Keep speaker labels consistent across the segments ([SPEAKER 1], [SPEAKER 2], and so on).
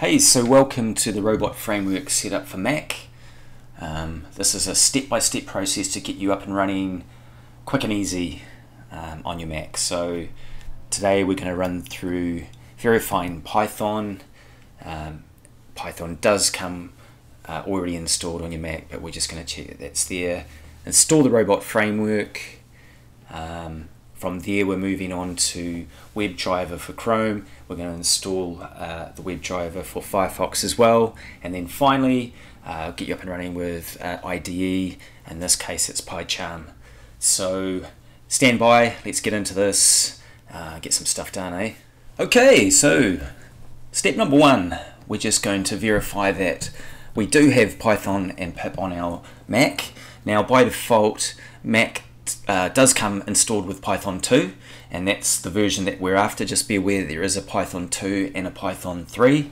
[SPEAKER 1] Hey, so welcome to the Robot Framework setup for Mac. Um, this is a step-by-step -step process to get you up and running quick and easy um, on your Mac. So today we're going to run through verifying Python. Um, Python does come uh, already installed on your Mac, but we're just going to check that that's there. Install the Robot Framework. From there, we're moving on to WebDriver for Chrome. We're going to install uh, the WebDriver for Firefox as well. And then finally, uh, get you up and running with uh, IDE. In this case, it's PyCharm. So stand by, let's get into this, uh, get some stuff done, eh? Okay, so step number one, we're just going to verify that we do have Python and pip on our Mac. Now, by default, Mac uh, does come installed with Python 2 and that's the version that we're after. Just be aware there is a Python 2 and a Python 3.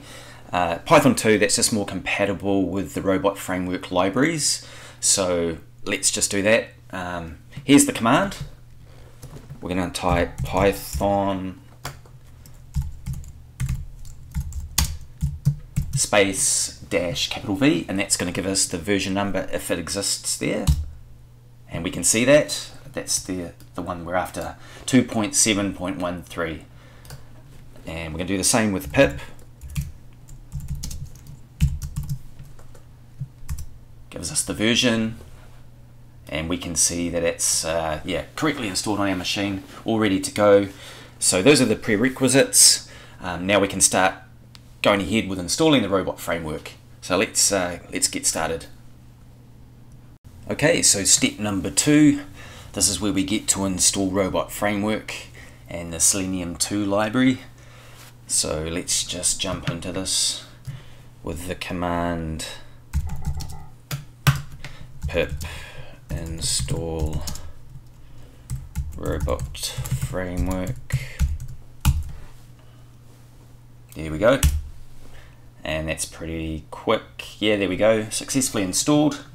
[SPEAKER 1] Uh, Python 2 that's just more compatible with the robot framework libraries so let's just do that. Um, here's the command. We're going to type Python space dash capital V and that's going to give us the version number if it exists there and we can see that that's the the one we're after. 2.7.13 and we're going to do the same with pip. Gives us the version. And we can see that it's uh, yeah correctly installed on our machine all ready to go. So those are the prerequisites. Um, now we can start going ahead with installing the robot framework. So let's uh, let's get started. Okay, so step number two, this is where we get to install Robot Framework and the Selenium 2 library. So let's just jump into this with the command pip install robot framework. There we go. And that's pretty quick. Yeah, there we go. Successfully installed.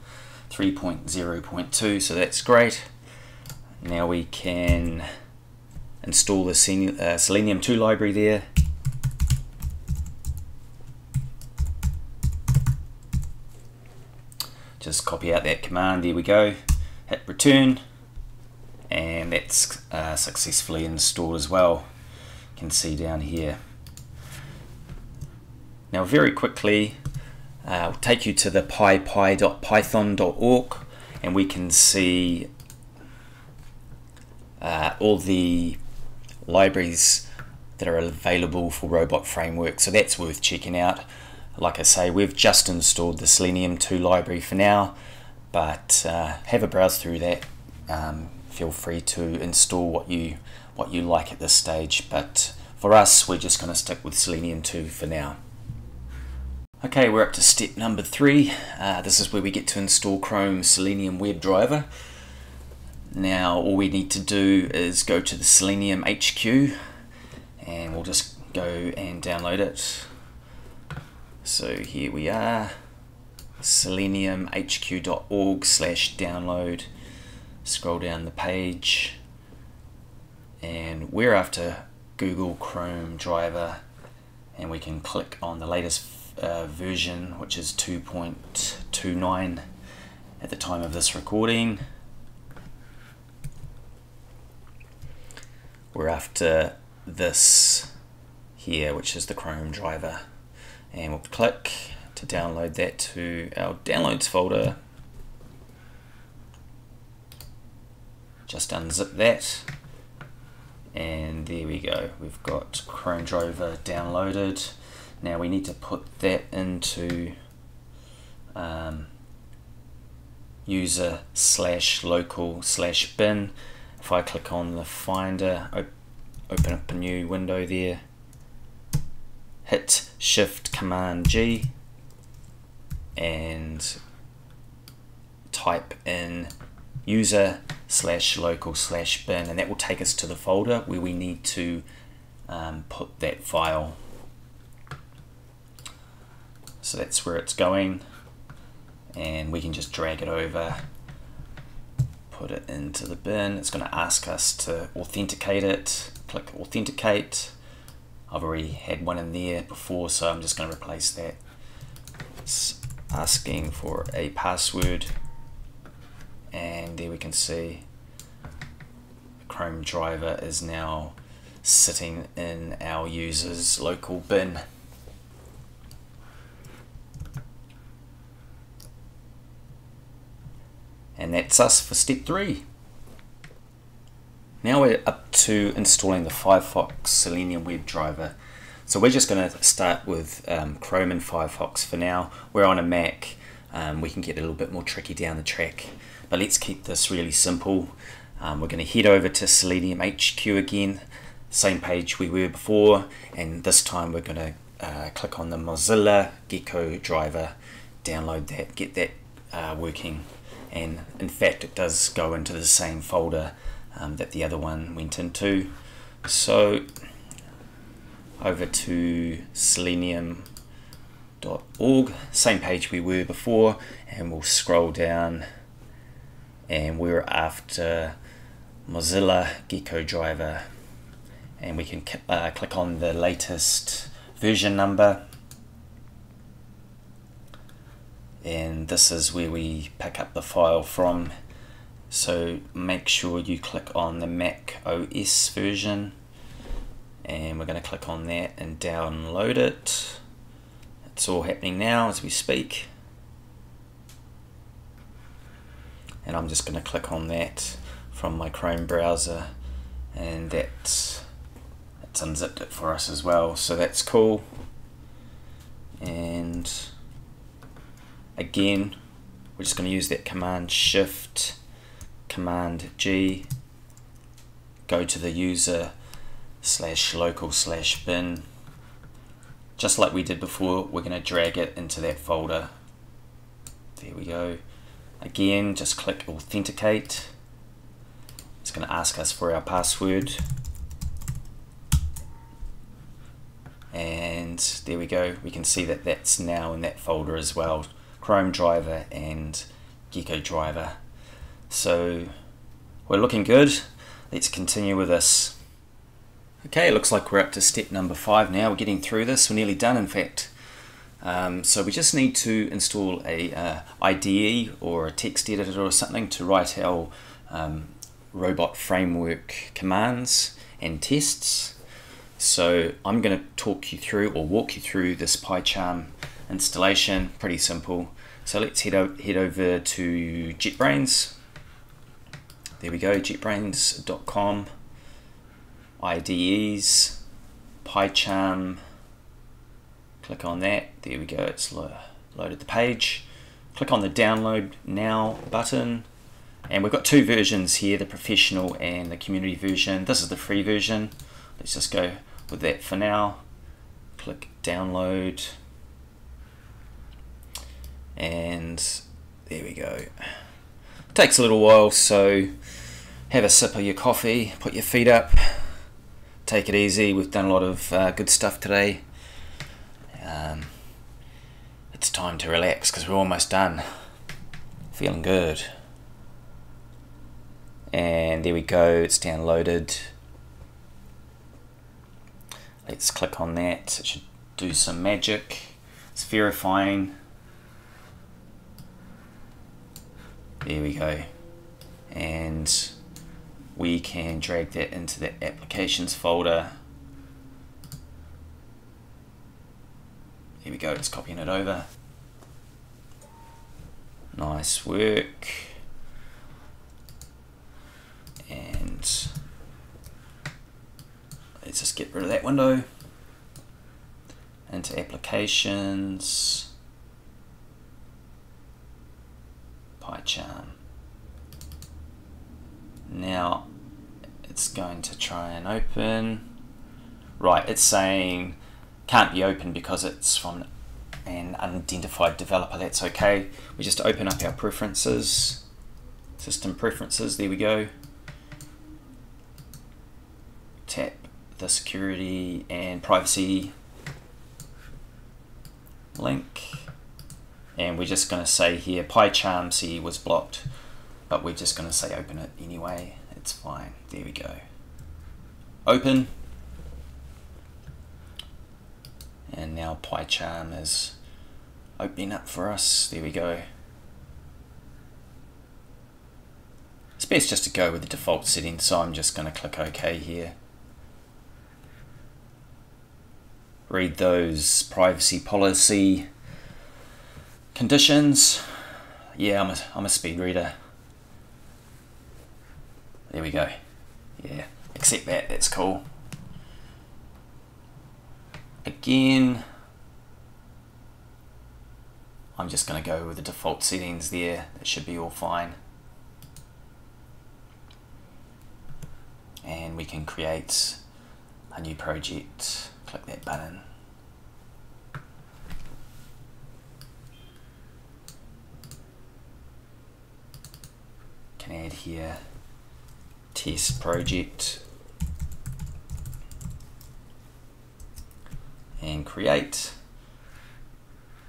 [SPEAKER 1] 3.0.2 so that's great now we can install the uh, Selenium 2 library there. Just copy out that command there we go. Hit return and that's uh, successfully installed as well. You can see down here. Now very quickly uh, will take you to the pypi.python.org and we can see uh, all the libraries that are available for Robot Framework. So that's worth checking out. Like I say, we've just installed the Selenium 2 library for now, but uh, have a browse through that. Um, feel free to install what you what you like at this stage, but for us, we're just going to stick with Selenium 2 for now. Okay, we're up to step number three. Uh, this is where we get to install Chrome Selenium WebDriver. Now, all we need to do is go to the Selenium HQ and we'll just go and download it. So here we are, seleniumhq.org slash download. Scroll down the page and we're after Google Chrome driver and we can click on the latest uh, version, which is 2.29 at the time of this recording. We're after this here, which is the Chrome driver. And we'll click to download that to our downloads folder. Just unzip that. And there we go. We've got Chrome driver downloaded. Now we need to put that into um, user slash local slash bin. If I click on the finder, op open up a new window there, hit shift command G and type in user slash local slash bin and that will take us to the folder where we need to um, put that file so that's where it's going. And we can just drag it over, put it into the bin. It's going to ask us to authenticate it. Click authenticate. I've already had one in there before so I'm just going to replace that it's asking for a password and there we can see Chrome driver is now sitting in our user's local bin that's us for step three now we're up to installing the Firefox Selenium WebDriver. So we're just going to start with um, Chrome and Firefox for now. We're on a Mac. Um, we can get a little bit more tricky down the track. But let's keep this really simple. Um, we're going to head over to Selenium HQ again. Same page we were before. And this time we're going to uh, click on the Mozilla Gecko driver. Download that, get that uh, working. And in fact it does go into the same folder um, that the other one went into. So over to selenium.org, same page we were before, and we'll scroll down and we're after Mozilla Gecko driver and we can uh, click on the latest version number and this is where we pick up the file from. So make sure you click on the Mac OS version. And we're going to click on that and download it. It's all happening now as we speak. And I'm just going to click on that from my Chrome browser. And that's it's unzipped it for us as well. So that's cool. And again we're just going to use that command shift Command G, go to the user slash local slash bin. Just like we did before, we're going to drag it into that folder. There we go. Again, just click authenticate. It's going to ask us for our password. And there we go. We can see that that's now in that folder as well. Chrome driver and Gecko driver. So we're looking good. Let's continue with this. Okay, it looks like we're up to step number five now. We're getting through this. We're nearly done, in fact. Um, so we just need to install a uh, IDE or a text editor or something to write our um, robot framework commands and tests. So I'm going to talk you through or walk you through this PyCharm installation. Pretty simple. So let's head, head over to JetBrains there we go, jetbrains.com, IDEs, PyCharm, click on that, there we go, it's lo loaded the page. Click on the download now button, and we've got two versions here, the professional and the community version. This is the free version. Let's just go with that for now. Click download, and there we go. Takes a little while, so have a sip of your coffee, put your feet up, take it easy. We've done a lot of uh, good stuff today. Um, it's time to relax because we're almost done. Feeling good. And there we go, it's downloaded. Let's click on that. It should do some magic. It's verifying. There we go. And we can drag that into the applications folder. Here we go, just copying it over. Nice work. And let's just get rid of that window. Into applications. Now it's going to try and open. Right, it's saying can't be opened because it's from an unidentified developer. That's okay. We just open up our preferences, system preferences. There we go. Tap the security and privacy link. And we're just going to say here PyCharm C was blocked but we're just going to say open it anyway. It's fine. There we go. Open. And now PyCharm is opening up for us. There we go. It's best just to go with the default setting so I'm just going to click OK here. Read those privacy policy conditions. Yeah, I'm a, I'm a speed reader. There we go. Yeah, accept that, that's cool. Again, I'm just to go with the default settings there. That should be all fine. And we can create a new project. Click that button. Can add here test project. And create.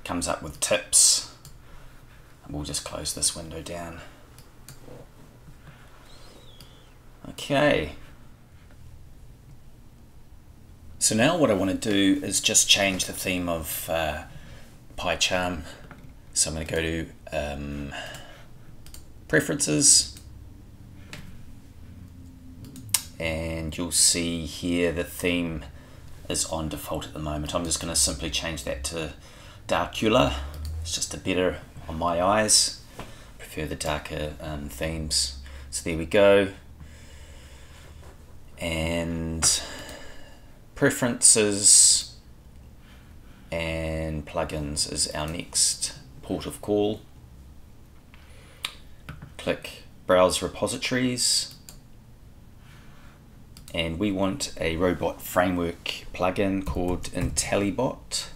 [SPEAKER 1] Comes up with tips. And we'll just close this window down. Okay. So now what I want to do is just change the theme of uh, PyCharm so I'm going to go to um, preferences and you'll see here the theme is on default at the moment. I'm just going to simply change that to Darcula. It's just a better on my eyes. prefer the darker um, themes. So there we go. And preferences and plugins is our next port of call. Click browse repositories and we want a robot framework plugin called IntelliBot.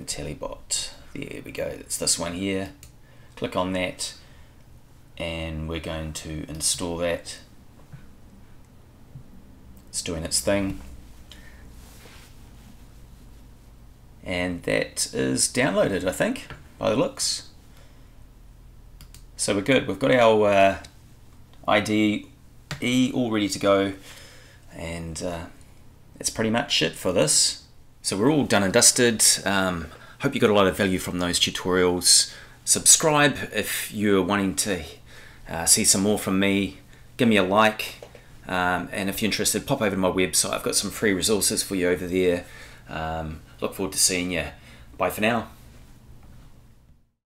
[SPEAKER 1] IntelliBot, there we go, it's this one here. Click on that and we're going to install that. It's doing its thing. And that is downloaded, I think, by the looks. So we're good. We've got our uh, ID E all ready to go and uh, that's pretty much it for this. So we're all done and dusted. Um, hope you got a lot of value from those tutorials. Subscribe if you're wanting to uh, see some more from me. Give me a like. Um, and if you're interested, pop over to my website. I've got some free resources for you over there. Um, look forward to seeing you. Bye for now.